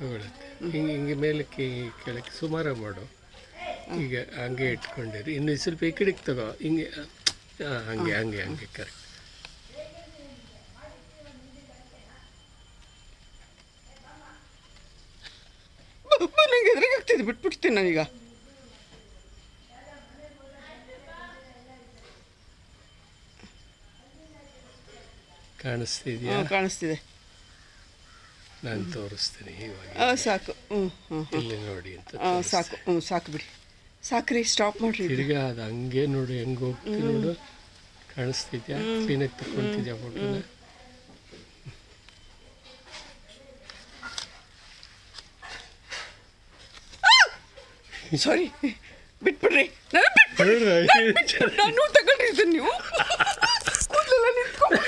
ಹಿಂಗೆ ಹಿಂಗೆ ಮೇಲಕ್ಕೆ ಕೆಳಕ್ಕೆ ಸುಮಾರು ಮಾಡು ಈಗ ಹಂಗೆ ಇಟ್ಕೊಂಡಿರಿ. ಇನ್ನು ಸ್ವಲ್ಪ ಈ ಕಡೆಗೆ ತಗೋ. ಹಿಂಗೆ ಹಾಂ ಹಂಗೆ ಹಂಗೆ ಹಂಗೆ ಕರೆಕ್ಟ್ ನನಗೆ ಬಿಟ್ಬಿಡ್ತೀನಿ ನಾನೀಗ. ಕಾಣಿಸ್ತಿದ್ಯಾ? ಕಾಣಿಸ್ತಿದೆ. ನಾನು ತೋರಿಸ್ತೀನಿ ಇವಾಗ ಸಾಕು. ಹ್ಞೂ ಇಲ್ಲಿ ನೋಡಿ ಅಂತ ಸಾಕು. ಹ್ಞೂ ಸಾಕು ಬಿಡಿ. ಸಾಕ್ರಿ ಸ್ಟಾಪ್ ಮಾಡ್ರಿ ತಿರ್ಗಿ ಅದು ಹಂಗೆ ನೋಡು ಹೆಂಗೆ ಹೋಗ್ತೀನಿ ನೋಡು. ಕಾಣಿಸ್ತಿದ್ಯಾ? ಕ್ಲೀನಾಗಿ ತಗೊಳ್ತಿದ್ಯಾ ಫೋಟೋನ ಸಾರಿ ಬಿಟ್ಬಿಡ್ರಿ. ನಾನು ತಗೊಂಡಿದ್ದೀನಿ ನೀವು. ಕೂದಲೆಲ್ಲ ನಿಂತ್ಕೊಂಡು